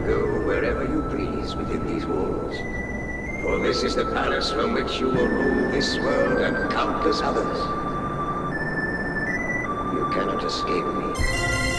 to go wherever you please within these walls. For this is the palace from which you will rule this world and countless others. You cannot escape me.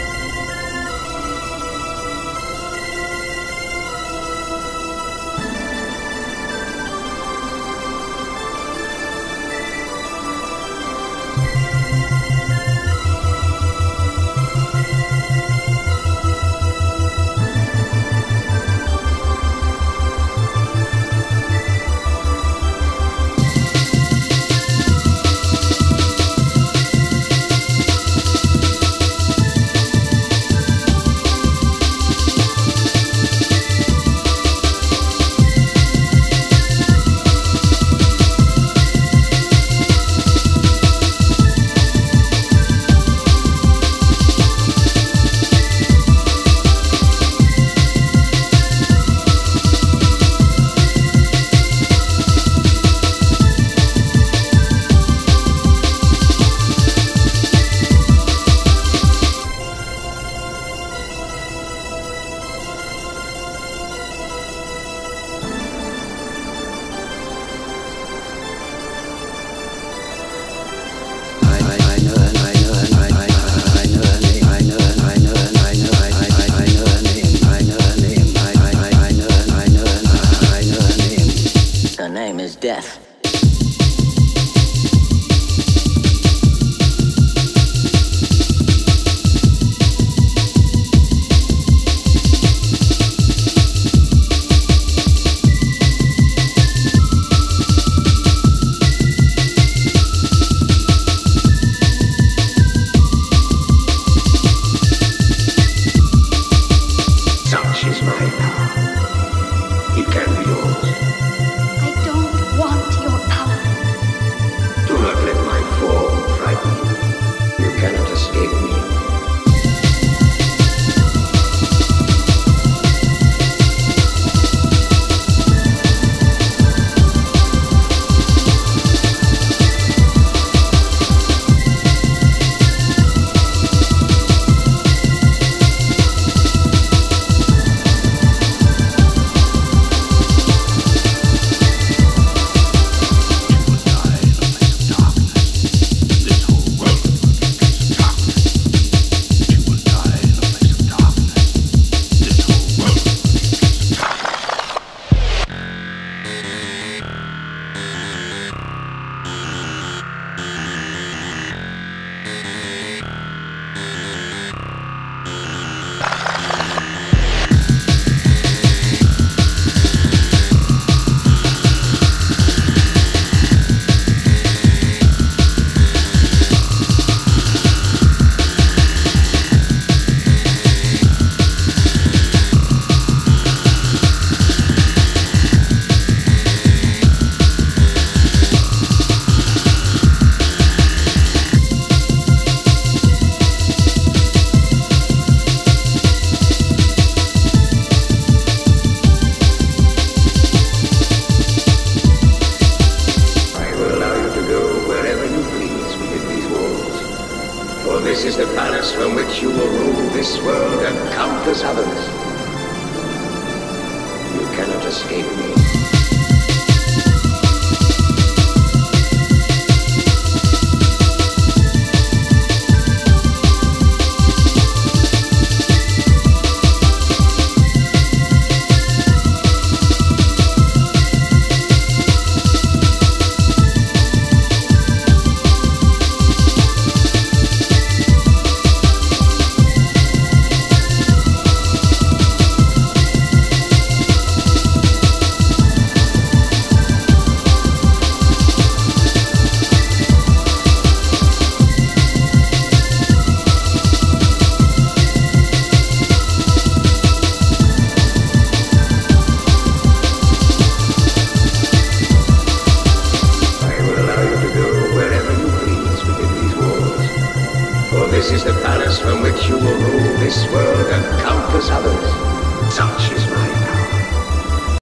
Death. You will rule this world and countless others. You cannot escape me. This is the palace from which you will rule this world and countless others. Such is my